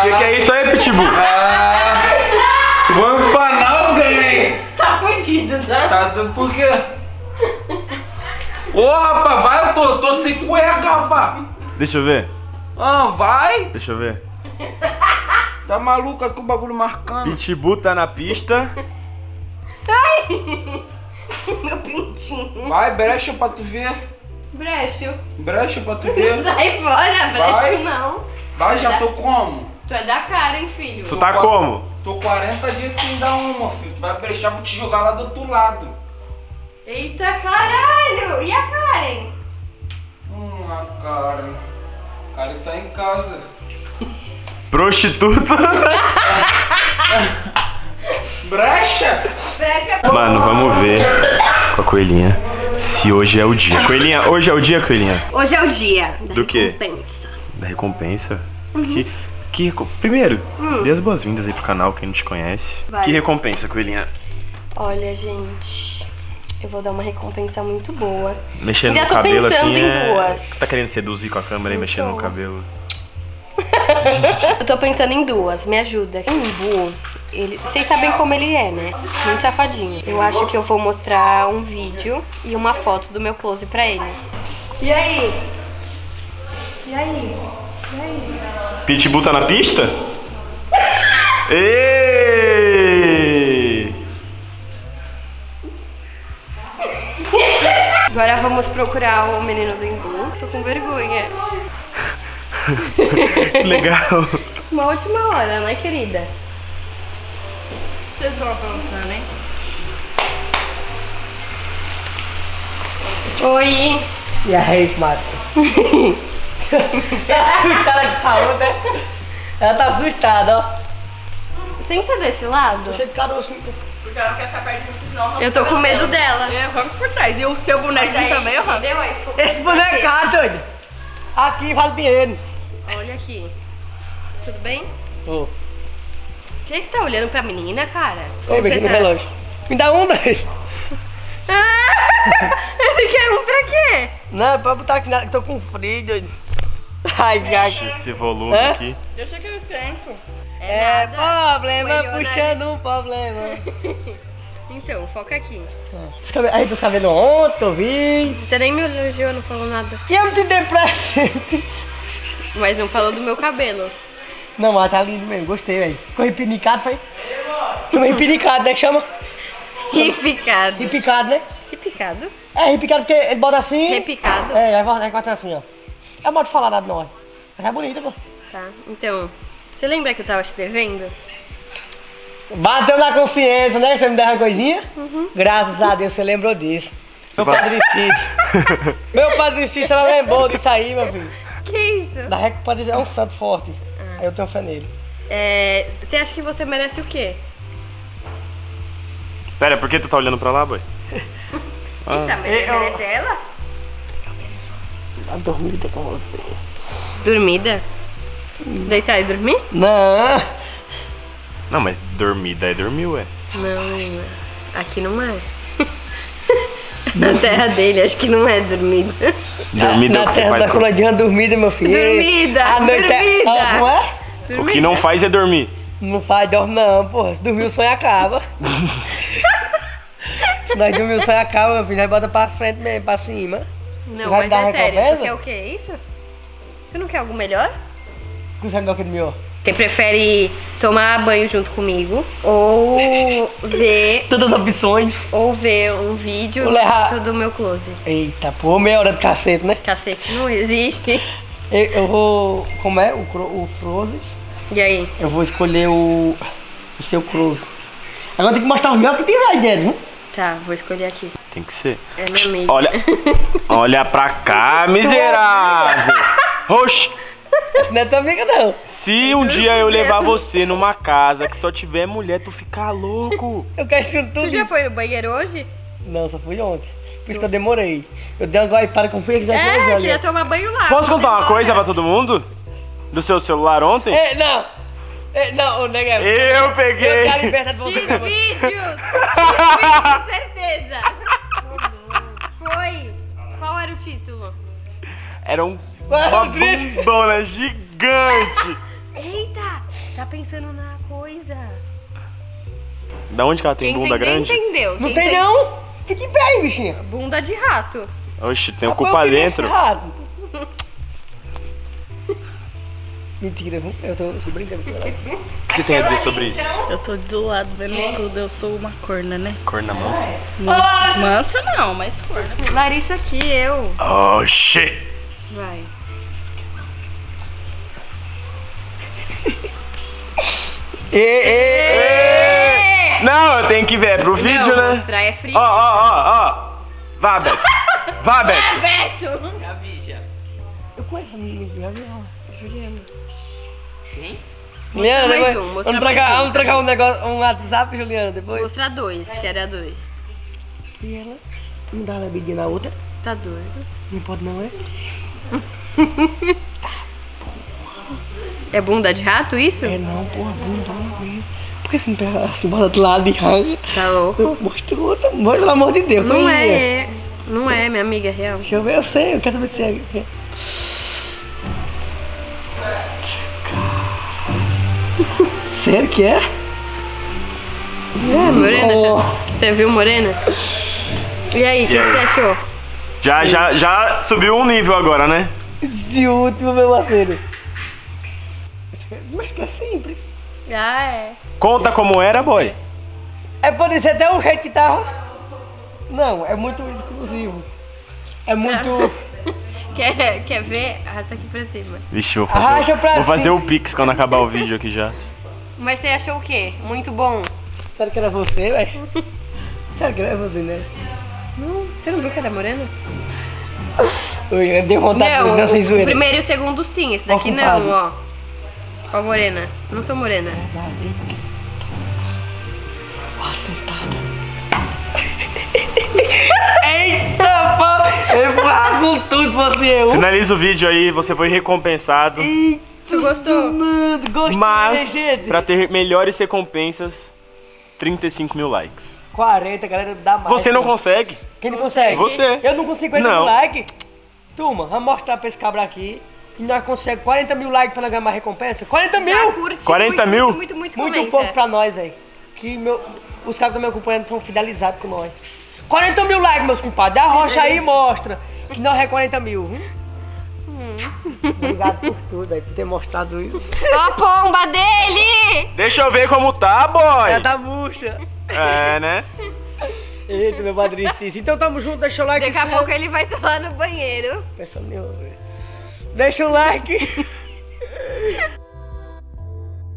O que, que é isso aí, Pitbull? Ah, vou empanar alguém. Tá fugido, tá? Tá do por quê? Ô, rapaz, vai, eu tô, tô sem cueca, rapaz. Deixa eu ver. Ah, vai. Deixa eu ver. Tá maluco aqui o bagulho marcando. Pitbull tá na pista. Meu pintinho. Vai, brecha pra tu ver. Brecho. Brecha pra tu ver. Sai fora, Vai. brecho não. Vai, já tô como? Tu é da cara, hein, filho? Tu tá como? Tô 40 dias sem dar uma, filho. Tu vai brechar, vou te jogar lá do outro lado. Eita caralho! E a Karen? Hum, a cara. O cara tá em casa. Prostituta. Brecha? Brecha. Mano, vamos ver com a coelhinha se hoje é o dia. Coelhinha, hoje é o dia, coelhinha? Hoje é o dia da Do quê? recompensa. Da recompensa. Que, que reco- Primeiro, dê as boas-vindas aí pro canal, quem não te conhece. Vai. Que recompensa, coelhinha? Olha, gente, eu vou dar uma recompensa muito boa. Mexendo no tô cabelo pensando assim. em é- duas. Você tá querendo seduzir com a câmera e mexendo no cabelo? Eu tô pensando em duas, me ajuda. O Imbu, ele, vocês sabem como ele é, né? Muito safadinho. Eu acho que eu vou mostrar um vídeo e uma foto do meu close pra ele. E aí? E aí? E aí? Pitbull tá na pista? Êêêê! Agora vamos procurar o menino do Imbu. Tô com vergonha. Legal. Uma ótima hora, né, querida? Vocês estão aprontando, hein? Oi! E aí, Marco? Assustada com a outra. Ela tá assustada, ó. Senta desse lado. Cheio de caroço. Porque ela quer ficar perto de mim, porque senão arranca Eu tô com medo dela. dela. Eu arranco por trás. E o seu bonequinho também eu arranco. Aí Esse bonecado, doido. Aqui vale dinheiro. Olha aqui. Tudo bem? Ô, O que que você tá olhando pra menina, cara? tô mexendo no relógio. Me dá um, doido. Ah, Ele quer um pra quê? Não, é pra botar aqui, na... que tô com frio, doido. Ai, ai. Esse volume Hã? aqui. Deixa que eu esquento. É nada. problema, puxando um problema. Então, foca aqui. Os cabe- Aí dos cabelos ontem, que eu vi. Você nem me elogiou, não falou nada. E eu não te dei presente. Mas não falou do meu cabelo. Não, mas tá lindo mesmo, gostei, velho. Ficou repinicado, foi? Ficou repinicado, né? Que chama? Repicado. Repicado, né? Repicado? É, repicado porque ele bota assim. Repicado? É, aí corta assim, ó. É modo de falar nada, não, ó. Mas é bonita, pô. Tá. Então, você lembra que eu tava te devendo? Bateu na consciência, né? Você me deu uma coisinha? Graças a Deus você lembrou disso. Meu padre Cícero. meu padre Cícero, ela lembrou disso aí, meu filho. Que isso? Da Reco pode dizer, é um santo forte. Aí eu tenho fé nele. É, você acha que você merece o quê? Pera, por que tu tá olhando pra lá, boy? Eita, mas eu- merece ela? Tá dormida com você. Dormida? Deitar e dormir? Não. Não, mas dormida é dormir, ué. Não, aqui não é. Na terra dele, acho que não é dormida. Dormida é Na terra da coladinha dormida, meu filho. Dormida, A noite é... dormida. Ah, não é? O que não faz é dormir. Não faz, dorme não, porra. Se dormir o sonho acaba. Se nós dormir o sonho acaba, meu filho, nós bota pra frente mesmo, pra cima. Você Não, mas dar é sério, recompensa? você quer o quê? Isso? Você não quer algo melhor? Dar o que meu? Você prefere tomar banho junto comigo ou ver Todas as opções. ou ver um vídeo do meu close? Eita, pô, meia hora de cacete, né? Cacete, não existe. Eu, eu vou. Como é? O, o Frozes. E aí? Eu vou escolher o. O seu Cruze. Agora tem que mostrar os meus que tiver aí dentro, viu? Tá, vou escolher aqui. Tem que ser. É meu amigo. Olha, olha pra cá, miserável. Oxi, Esse não é tua amiga, não. se um dia eu levar você numa casa que só tiver mulher, tu ficar louco. Eu quero isso tudo. Tu já foi no banheiro hoje? Não, só fui ontem. Por isso que eu demorei. Eu dei uma guaipada com frio que já É, queria tomar banho lá. Posso contar uma coisa pra todo mundo? Do seu celular ontem? É, não! É, não, Neguel. Eu Eu peguei. quero libertar de você. X vídeos! X certeza! Foi! Qual era o título? Era um, Mano, uma bundona gigante. Eita! Tá pensando na coisa. Da onde que ela tem Quem bunda grande? entendeu. Não Quem tem não? Fica em pé aí, bichinha. Bunda de rato. Oxe, tem o Rapaz, cu pra eu dentro. esse rato. Mentira, eu tô, tô brincando com ela. O que você tem a dizer sobre isso? Eu tô do lado vendo tudo, eu sou uma corna, né? Corna mansa? Mansa não, mas corna. Larissa aqui, eu. Oxê! Vai. Ê, ê, Não, eu tenho que ver, é pro vídeo, Não, né? mostrar é frio. Ó, ó, ó, ó. Vá, Beto. Vá, Beto. Beto! Eu conheço a menina, já vi ela. Juliana. Juliana, mais depois, um, vamos, mais trocar, um. vamos trocar um negócio, um WhatsApp, Juliana, depois. mostrar dois, que era dois. E ela não dá uma bebidinha na outra? Tá doido. Não pode não, é? É bunda de rato isso? É não, porra, bundona mesmo. Por que você não pega assim, bota do lado e arranca? Tá louco? Mostra outra, mostra, pelo amor de Deus. Não aí. é, não é, minha amiga é real. Deixa eu ver, eu sei, eu quero saber se é. Sério que é? Morena, Oh. você- viu Morena? E aí, o que, você achou? Já, já, já subiu um nível agora, né? Esse último, meu parceiro. Mas que é simples. Ah, é. Conta como era, boy. É pode ser até o jeito que tava. Não, é muito exclusivo. É muito. Quer, quer ver? Arrasta aqui pra cima. Vixe, vou fazer, Arrasta pra vou fazer cima. o pix quando acabar o vídeo aqui já. Mas você achou o quê? Muito bom? Sério que era você, velho? Sério que era você, né? Não, você não viu que era morena? Eu dei vontade de Não, dar o, sem o zoeira. primeiro e o segundo sim, esse daqui Ocupado. não, ó. Ó, morena. Não sou morena. Ó, sentada. Eita, Eu vou falar com tudo você, eu. Finaliza o vídeo aí, você foi recompensado. Eita, Tu gostou? Mano, gostei, Mas, gente. pra ter melhores recompensas, 35 mil likes. 40, galera, dá mais. Você não consegue? Quem não consegue? Você. Eu não consigo 50 Não. mil likes. Turma, vamos mostrar pra esse cabra aqui que nós conseguimos 40 mil likes pra nós ganhar mais recompensa. 40 mil! Já curte 40 muito, mil? Muito, muito, muito, Muito pouco pra nós, velho. Que meu, os cabras que estão me acompanhando são fidelizados com nós. 40 mil likes, meus compadres. Dá a rocha aí e mostra que nós é 40 mil, viu? Hum. Obrigado por tudo aí, por ter mostrado isso. Ó a pomba dele! Deixa eu ver como tá, boy. Ela tá murcha. É, né? Eita, meu padrinho. Então tamo junto, deixa o like. Daqui a pouco ele vai estar lá no banheiro. Pensa nisso, velho. Deixa o like.